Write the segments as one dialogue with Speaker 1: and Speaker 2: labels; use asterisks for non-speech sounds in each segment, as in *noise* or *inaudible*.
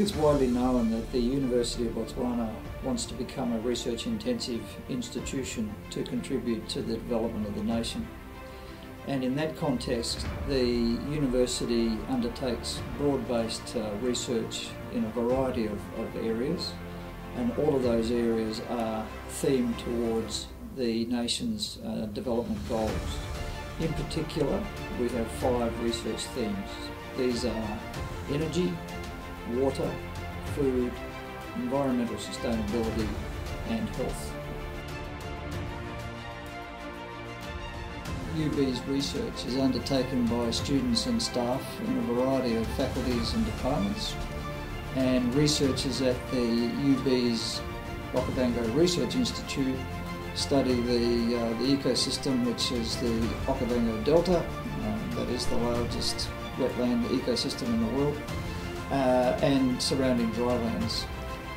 Speaker 1: think it's widely known that the University of Botswana wants to become a research intensive institution to contribute to the development of the nation. And in that context, the university undertakes broad based uh, research in a variety of, of areas, and all of those areas are themed towards the nation's uh, development goals. In particular, we have five research themes. These are energy, water, food, environmental sustainability and health. UB's research is undertaken by students and staff in a variety of faculties and departments and researchers at the UB's Okavango Research Institute study the, uh, the ecosystem which is the Okavango Delta, uh, that is the largest wetland ecosystem in the world, uh, and surrounding drylands.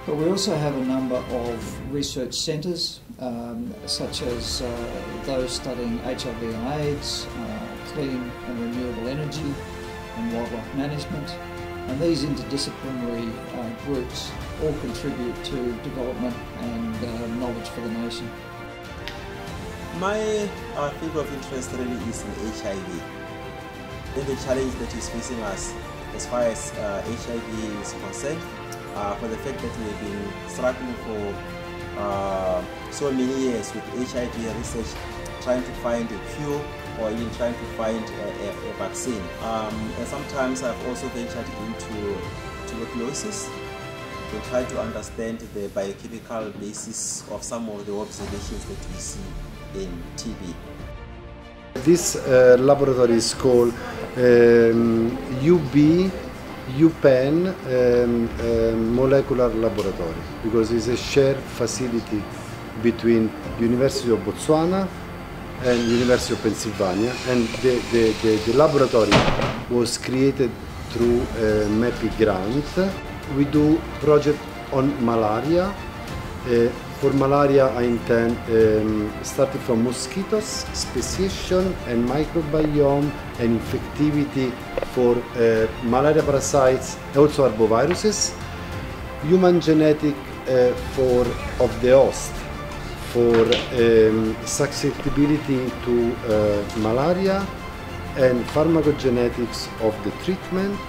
Speaker 1: But we also have a number of research centres, um, such as uh, those studying HIV and AIDS, uh, clean and renewable energy, and wildlife management. And these interdisciplinary uh, groups all contribute to development and uh, knowledge for the nation.
Speaker 2: My uh, field of interest really is in HIV. Then the challenge that is facing us as far as uh, HIV is concerned, uh, for the fact that we have been struggling for uh, so many years with HIV research, trying to find a cure or even trying to find a, a, a vaccine. Um, and sometimes I've also ventured into tuberculosis to try to understand the biochemical basis of some of the observations that we see in TB.
Speaker 3: This uh, laboratory is called um, UB UPenn um, um, Molecular Laboratory because it's a shared facility between University of Botswana and University of Pennsylvania and the, the, the, the laboratory was created through a MEPI grant. We do project on malaria. Uh, for malaria I intend um, starting from mosquitoes, speciation and microbiome and infectivity for uh, malaria parasites, also arboviruses, human genetic uh, for of the host for um, susceptibility to uh, malaria and pharmacogenetics of the treatment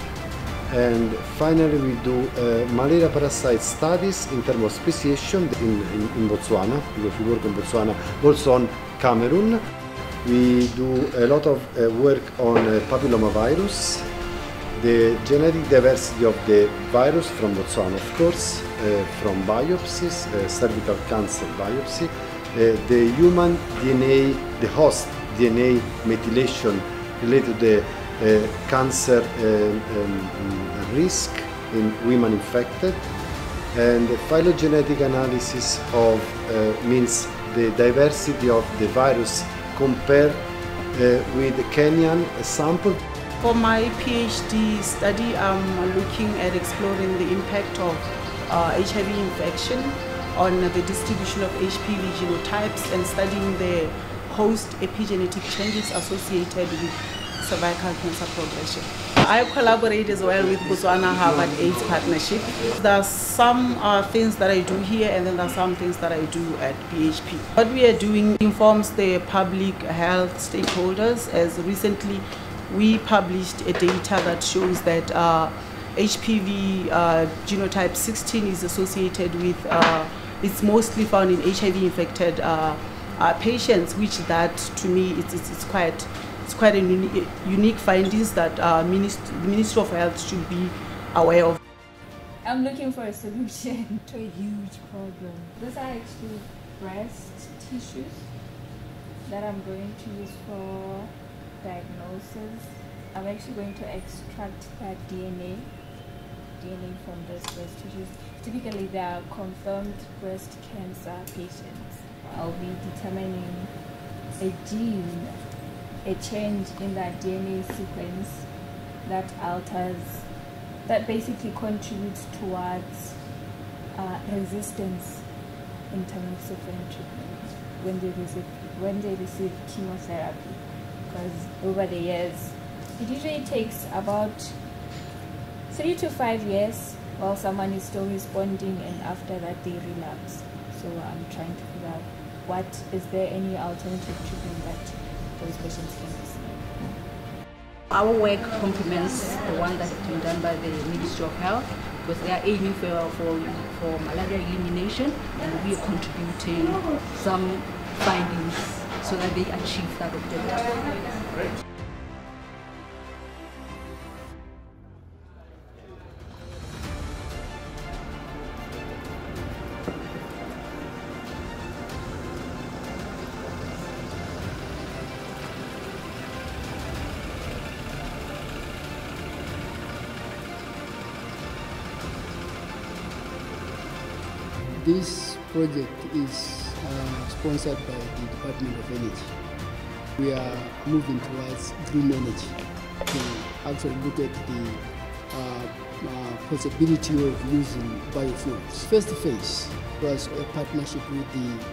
Speaker 3: and finally we do uh, malaria parasite studies in terms of speciation in, in, in, Botswana. Because we work in Botswana also on Cameroon we do a lot of uh, work on uh, papillomavirus the genetic diversity of the virus from Botswana of course uh, from biopsies uh, cervical cancer biopsy uh, the human DNA the host DNA methylation related to the cancer uh, um, risk in women infected and the phylogenetic analysis of uh, means the diversity of the virus compared with the Kenyan sample.
Speaker 4: For my PhD study, I'm looking at exploring the impact of uh, HIV infection on the distribution of HPV genotypes and studying the host epigenetic changes associated with cervical cancer progression. I collaborate as well with Botswana Harvard AIDS Partnership. There are some uh, things that I do here and then there are some things that I do at BHP. What we are doing informs the public health stakeholders as recently we published a data that shows that uh, HPV uh, genotype 16 is associated with, uh, it's mostly found in HIV infected uh, uh, patients, which that to me it's, it's, it's quite it's quite a unique, unique findings that uh, Minist the Ministry of Health should be aware of.
Speaker 5: I'm looking for a solution *laughs* to a huge problem. These are actually breast tissues that I'm going to use for diagnosis. I'm actually going to extract that DNA, DNA from those breast tissues. Typically, they are confirmed breast cancer patients. I'll be determining a gene a change in that DNA sequence that alters, that basically contributes towards uh, resistance in terms of treatment when they receive when they receive chemotherapy. Because over the years, it usually takes about three to five years while someone is still responding and after that they relapse. So I'm trying to figure out what is there any alternative treatment that those patients can receive.
Speaker 6: Our work complements the one that has been done by the Ministry of Health because they are aiming for, for, for malaria elimination and we are contributing some findings so that they achieve that objective.
Speaker 7: This project is uh, sponsored by the Department of Energy. We are moving towards green energy to actually look at the uh, uh, possibility of using biofuels. First phase was a partnership with the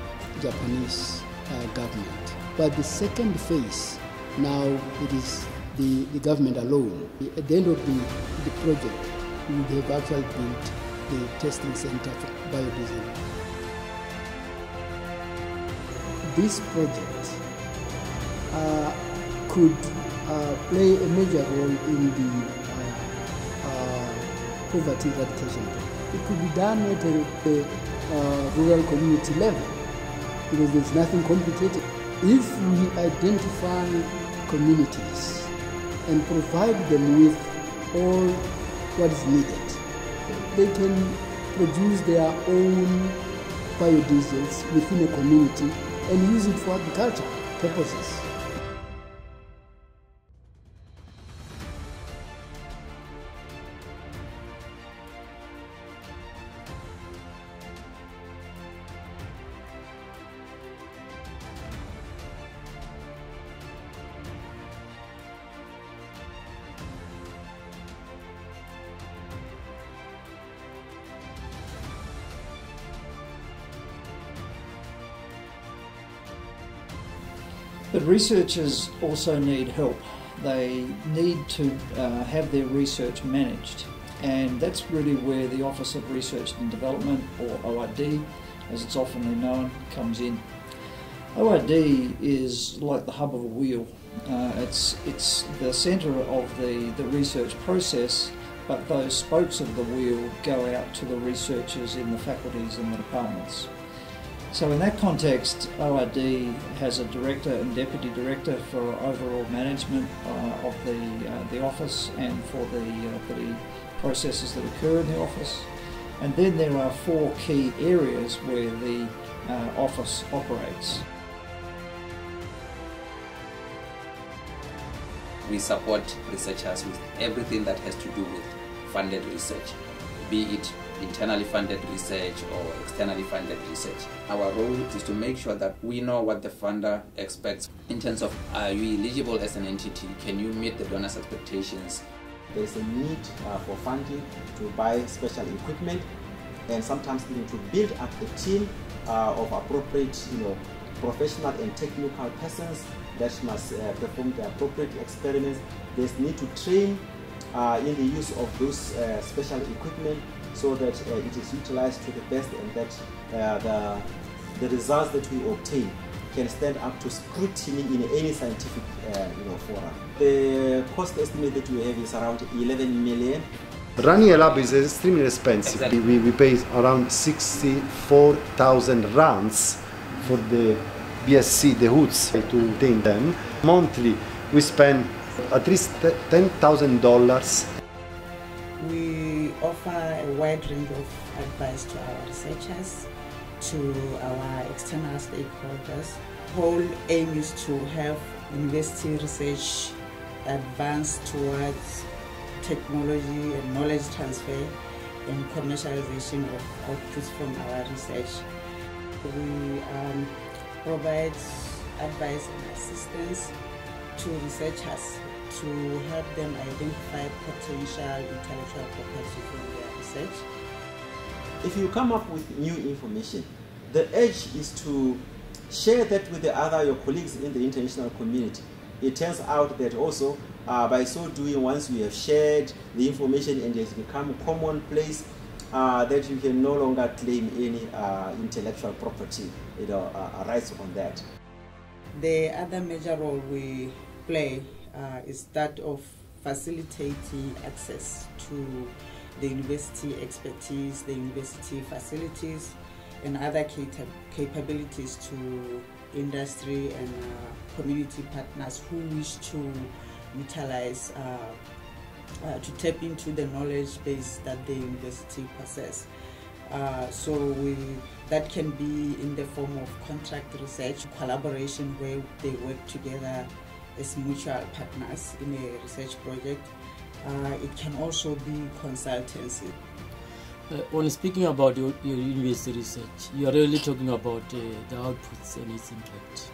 Speaker 7: Japanese uh, government. But the second phase, now it is the, the government alone. At the end of the, the project, we have actually built the testing center for biodiesel. This project uh, could uh, play a major role in the uh, uh poverty eradication. It could be done at a, uh, rural community level because there's nothing complicated. If we identify communities and provide them with all what is needed, they can produce their own biodiesels within a community and use it for agriculture purposes.
Speaker 1: But researchers also need help. They need to uh, have their research managed, and that's really where the Office of Research and Development, or ORD as it's often known, comes in. ORD is like the hub of a wheel. Uh, it's it's the centre of the, the research process, but those spokes of the wheel go out to the researchers in the faculties and the departments. So in that context, ORD has a director and deputy director for overall management uh, of the uh, the office and for the uh, for the processes that occur in the office. And then there are four key areas where the uh, office operates.
Speaker 8: We support researchers with everything that has to do with funded research, be it internally funded research or externally funded research. Our role is to make sure that we know what the funder expects in terms of are you eligible as an entity, can you meet the donor's expectations.
Speaker 2: There's a need uh, for funding to buy special equipment and sometimes even to build up a team uh, of appropriate you know, professional and technical persons that must uh, perform the appropriate experiments. There's need to train uh, in the use of those uh, special equipment so that uh, it is utilized to the best and that uh, the, the results that we obtain can stand up to scrutiny in any scientific uh, you know, forum. The cost estimate that we have is around 11 million.
Speaker 3: Running a lab is extremely expensive.
Speaker 8: Exactly.
Speaker 3: We, we pay around 64,000 rands for the BSc, the hoods, to obtain them. Monthly, we spend at least $10,000
Speaker 9: we offer a wide range of advice to our researchers, to our external stakeholders. Whole aim is to have university research advance towards technology and knowledge transfer and commercialization of outputs from our research. We um, provide advice and assistance to researchers to help them identify potential intellectual property from their research.
Speaker 2: If you come up with new information, the edge is to share that with the other your colleagues in the international community. It turns out that also Uh, by so doing, once we have shared the information and it has become commonplace, uh, that you can no longer claim any uh, intellectual property you know, uh, rights on that.
Speaker 9: The other major role we play uh, is that of facilitating access to the university expertise, the university facilities, and other cap- capabilities to industry and uh, community partners who wish to utilize, uh, uh, to tap into the knowledge base that the university possess. Uh, so we, that can be in the form of contract research, collaboration where they work together as mutual partners in a research project. Uh, it can also be consultancy.
Speaker 10: Uh, when speaking about your, your, university research, you are really talking about uh, the outputs and its impact.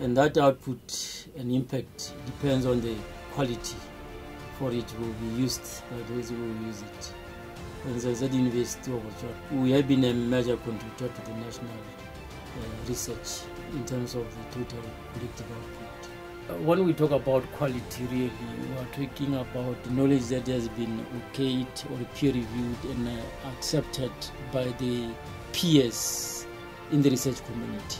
Speaker 10: And that output and impact depends on the quality for it will be used by those who will use it. And I said, University of Oxford, we have been a major contributor to the national uh, research in terms of the total collective output. Uh, when we talk about quality, really, we are talking about knowledge that has been okayed or peer reviewed and uh, accepted by the peers in the research community.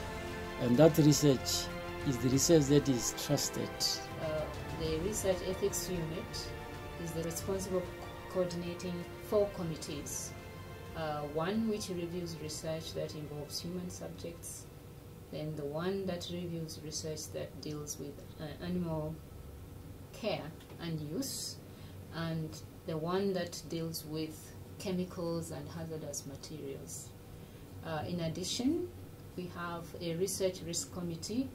Speaker 10: And that research is the research that is trusted.
Speaker 11: Uh, the research ethics unit is the responsible coordinating four committees. Uh, one which reviews research that involves human subjects, then the one that reviews research that deals with uh, animal care and use, and the one that deals with chemicals and hazardous materials. Uh, in addition, we have a research risk committee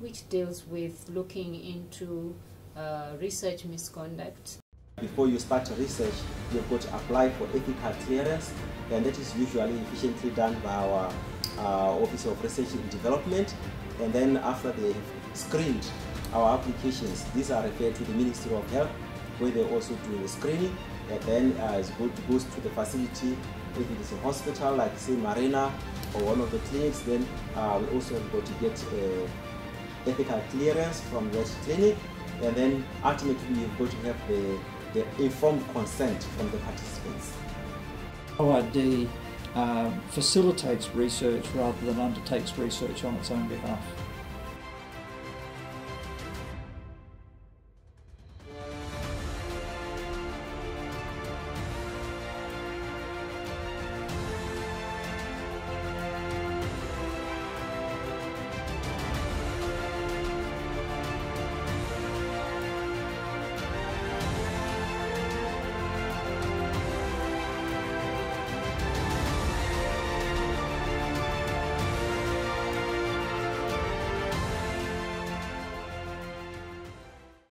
Speaker 11: which deals with looking into uh, research misconduct
Speaker 2: before you start research, you've got to apply for ethical clearance, and that is usually efficiently done by our uh, Office of Research and Development. And then after they have screened our applications, these are referred to the Ministry of Health, where they also do the screening. And then uh, it goes to the facility, if it is a hospital like say Marina or one of the clinics, then uh, we also have got to get uh, ethical clearance from that clinic. And then ultimately you've got to have the the informed consent from the participants.
Speaker 1: ORD uh, facilitates research rather than undertakes research on its own behalf.